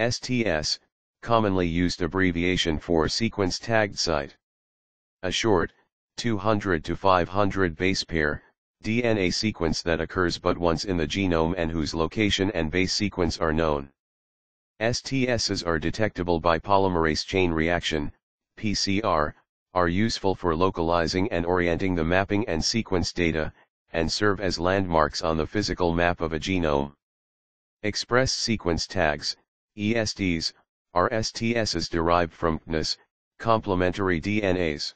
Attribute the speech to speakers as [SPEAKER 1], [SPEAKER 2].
[SPEAKER 1] STS, commonly used abbreviation for sequence tagged site. A short, 200 to 500 base pair, DNA sequence that occurs but once in the genome and whose location and base sequence are known. STSs are detectable by polymerase chain reaction, PCR, are useful for localizing and orienting the mapping and sequence data, and serve as landmarks on the physical map of a genome. Express sequence tags, ESTs, are STSs derived from cDNAs, complementary DNAs.